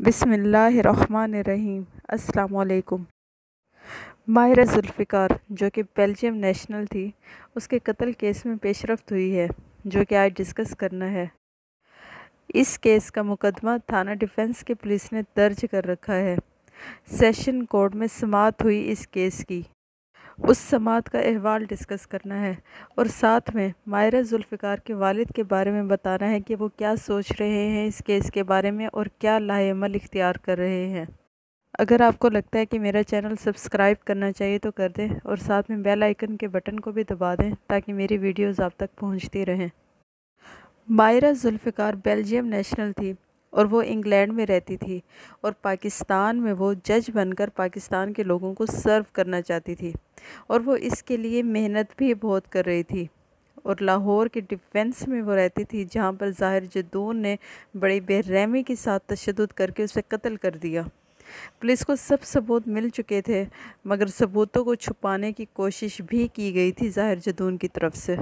बिसमीम अल्लाम माहिर जुल्फ़िकार, जो कि बेल्जियम नेशनल थी, उसके कत्ल केस में पेशरफ हुई है, जो कि आज डिस्कस करना है। इस केस का मुकदमा थाना डिफेंस के पुलिस ने दर्ज कर रखा है। सेशन कोर्ट में समात हुई इस केस की। उस समात का अहवाल डिस्कस करना है और साथ में मायरा जुल्फ़िकार के वालिद के बारे में बताना है कि वो क्या सोच रहे हैं इस केस के बारे में और क्या लाएमल इख्तियार कर रहे हैं। अगर आपको लगता है कि मेरा चैनल सब्सक्राइब करना चाहिए तो कर दें और साथ में बेल आइकन के बटन को भी दबा दें ताकि मेरी वीडियोज़ आप तक पहुँचती रहें। मायरा जुल्फ़िकार बेल्जियम नेशनल थी। और वो इंग्लैंड में रहती थी और पाकिस्तान में वो जज बनकर पाकिस्तान के लोगों को सर्व करना चाहती थी। और वो इसके लिए मेहनत भी बहुत कर रही थी। और लाहौर के डिफेंस में वो रहती थी, जहाँ पर ज़ाहिर जदून ने बड़ी बेरहमी के साथ तशद करके उसे कत्ल कर दिया। पुलिस को सब सबूत मिल चुके थे, मगर सबूतों को छुपाने की कोशिश भी की गई थी ज़ाहिर जदून की तरफ़ से।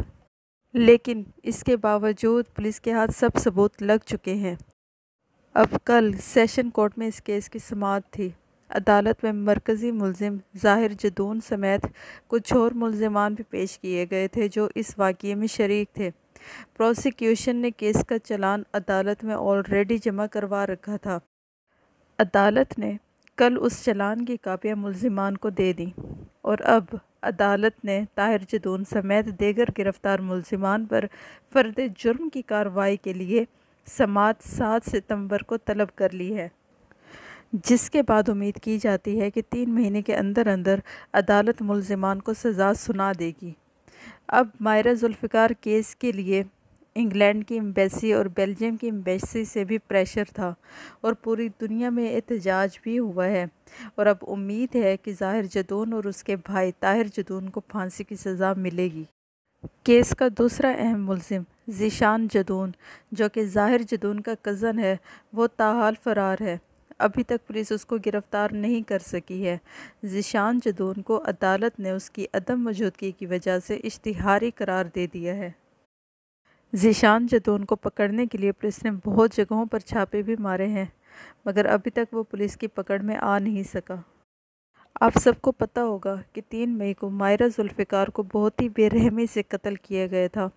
लेकिन इसके बावजूद पुलिस के हाथ सब सबूत लग चुके हैं। अब कल सेशन कोर्ट में इस केस की समात थी। अदालत में मरकज़ी मुलजिम ज़ाहिर जदून समेत कुछ और मुलजमान भी पेश किए गए थे जो इस वाक़े में शरीक थे। प्रोसिक्यूशन ने केस का चलान अदालत में ऑलरेडी जमा करवा रखा था। अदालत ने कल उस चलान की कापियाँ मुलजमान को दे दी और अब अदालत ने ताहिर जदून समेत देगर गिरफ़्तार मुलजमान पर फ़र्द जुर्म की कार्रवाई के लिए समात सात सितंबर को तलब कर ली है, जिसके बाद उम्मीद की जाती है कि तीन महीने के अंदर अंदर अदालत मुलजमान को सज़ा सुना देगी। अब मायरा जुल्फ़िकार केस के लिए इंग्लैंड की एम्बेसी और बेल्जियम की एम्बेसी से भी प्रेशर था और पूरी दुनिया में एहतजाज भी हुआ है। और अब उम्मीद है कि ज़ाहिर जदून और उसके भाई ताहिर जदून को फांसी की सज़ा मिलेगी। केस का दूसरा अहम मुलजिम ज़ीशान जदून, जो कि ज़ाहिर जदून का कज़न है, वो ताहाल फ़रार है। अभी तक पुलिस उसको गिरफ़्तार नहीं कर सकी है। ज़ीशान जदून को अदालत ने उसकी अदम मौजूदगी की वजह से इश्तिहारी करार दे दिया है। ज़ीशान जदून को पकड़ने के लिए पुलिस ने बहुत जगहों पर छापे भी मारे हैं, मगर अभी तक वो पुलिस की पकड़ में आ नहीं सका। आप सबको पता होगा कि तीन मई को मायरा जुल्फ़िकार को बहुत ही बेरहमी से कत्ल किया गया था।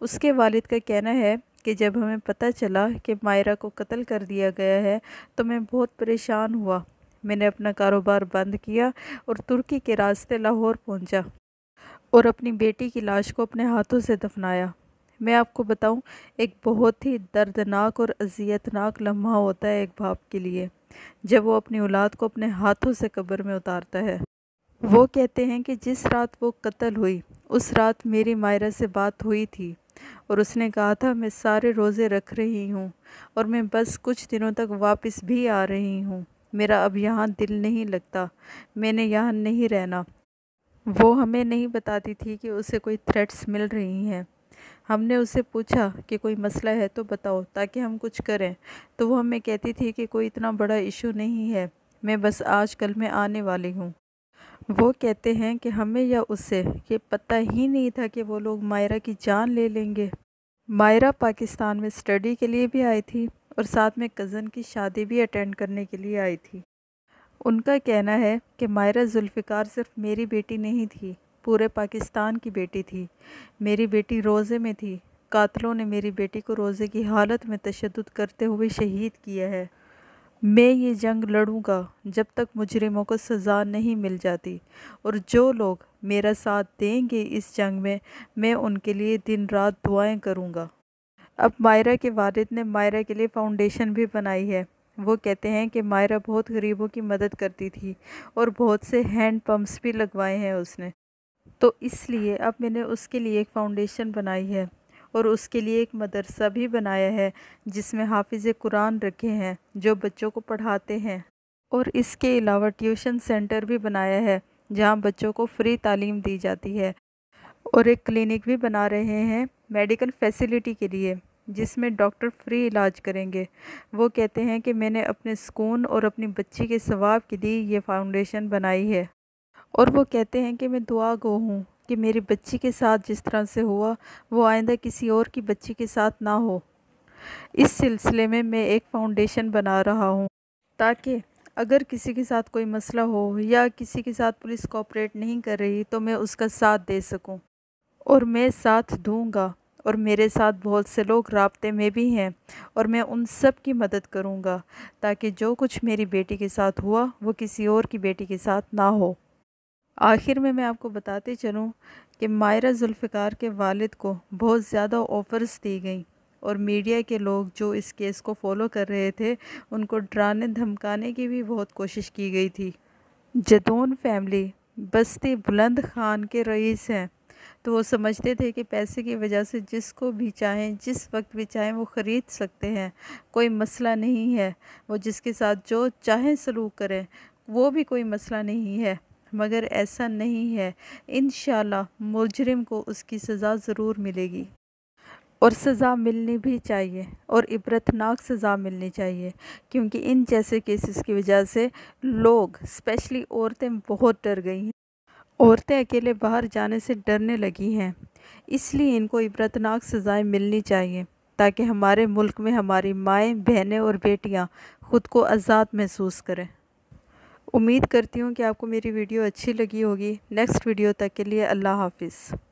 उसके वालिद का कहना है कि जब हमें पता चला कि मायरा को कत्ल कर दिया गया है तो मैं बहुत परेशान हुआ। मैंने अपना कारोबार बंद किया और तुर्की के रास्ते लाहौर पहुँचा और अपनी बेटी की लाश को अपने हाथों से दफनाया। मैं आपको बताऊँ, एक बहुत ही दर्दनाक और अजियतनाक लम्हा होता है एक बाप के लिए, जब वो अपनी औलाद को अपने हाथों से कब्र में उतारता है। वो कहते हैं कि जिस रात वो कत्ल हुई, उस रात मेरी मायरा से बात हुई थी और उसने कहा था, मैं सारे रोज़े रख रही हूँ और मैं बस कुछ दिनों तक वापस भी आ रही हूँ। मेरा अब यहाँ दिल नहीं लगता, मैंने यहाँ नहीं रहना। वो हमें नहीं बताती थी कि उसे कोई थ्रेट्स मिल रही हैं। हमने उसे पूछा कि कोई मसला है तो बताओ, ताकि हम कुछ करें। तो वो हमें कहती थी कि कोई इतना बड़ा इशू नहीं है, मैं बस आज कल में आने वाली हूँ। वो कहते हैं कि हमें या उससे ये पता ही नहीं था कि वो लोग मायरा की जान ले लेंगे। मायरा पाकिस्तान में स्टडी के लिए भी आई थी और साथ में कज़न की शादी भी अटेंड करने के लिए आई थी। उनका कहना है कि मायरा जुल्फ़िकार सिर्फ़ मेरी बेटी नहीं थी, पूरे पाकिस्तान की बेटी थी। मेरी बेटी रोज़े में थी। कातलों ने मेरी बेटी को रोज़े की हालत में तशद करते हुए शहीद किया है। मैं ये जंग लड़ूँगा जब तक मुजरिमों को सज़ा नहीं मिल जाती। और जो लोग मेरा साथ देंगे इस जंग में, मैं उनके लिए दिन रात दुआएँ करूँगा। अब मायरा के वालिद ने मायरा के लिए फ़ाउंडेशन भी बनाई है। वो कहते हैं कि मायरा बहुत गरीबों की मदद करती थी और बहुत से हैंड पम्प्स भी लगवाए हैं उसने। तो इसलिए अब मैंने उसके लिए एक फ़ाउंडेशन बनाई है। और उसके लिए एक मदरसा भी बनाया है, जिसमें हाफिज़ कुरान रखे हैं, जो बच्चों को पढ़ाते हैं। और इसके अलावा ट्यूशन सेंटर भी बनाया है, जहाँ बच्चों को फ्री तालीम दी जाती है। और एक क्लिनिक भी बना रहे हैं, मेडिकल फैसिलिटी के लिए, जिसमें डॉक्टर फ्री इलाज करेंगे। वो कहते हैं कि मैंने अपने सुकून और अपनी बच्ची के सवाब के लिए ये फाउंडेशन बनाई है। और वो कहते हैं कि मैं दुआ गो हूँ कि मेरी बच्ची के साथ जिस तरह से हुआ, वो आइंदा किसी और की बच्ची के साथ ना हो। इस सिलसिले में मैं एक फ़ाउंडेशन बना रहा हूँ, ताकि अगर किसी के साथ कोई मसला हो या किसी के साथ पुलिस कोऑपरेट नहीं कर रही तो मैं उसका साथ दे सकूँ। और मैं साथ दूँगा, और मेरे साथ बहुत से लोग रबते में भी हैं, और मैं उन सब की मदद करूँगा, ताकि जो कुछ मेरी बेटी के साथ हुआ, वो किसी और की बेटी के साथ ना हो। आखिर में मैं आपको बताते चलूँ कि मायरा जुल्फ़िकार के वालिद को बहुत ज़्यादा ऑफ़र्स दी गई और मीडिया के लोग जो इस केस को फॉलो कर रहे थे, उनको डराने, धमकाने की भी बहुत कोशिश की गई थी। जदोन फैमिली बस्ती बुलंद खान के रईस हैं तो वो समझते थे कि पैसे की वजह से जिसको भी चाहें, जिस वक्त भी चाहें वो ख़रीद सकते हैं, कोई मसला नहीं है। वो जिसके साथ जो चाहें सलूक करें, वो भी कोई मसला नहीं है। मगर ऐसा नहीं है। इन मुजरिम को उसकी सज़ा ज़रूर मिलेगी। और सज़ा मिलनी भी चाहिए और इबरतनाक सज़ा मिलनी चाहिए, क्योंकि इन जैसे केसेस की वजह से लोग स्पेशली औरतें बहुत डर गई हैं। औरतें अकेले बाहर जाने से डरने लगी हैं। इसलिए इनको इबरतनाक सज़ाएँ मिलनी चाहिए, ताकि हमारे मुल्क में हमारी माएँ, बहनें और बेटियाँ ख़ुद को आज़ाद महसूस करें। उम्मीद करती हूँ कि आपको मेरी वीडियो अच्छी लगी होगी। नेक्स्ट वीडियो तक के लिए अल्लाह हाफिज़।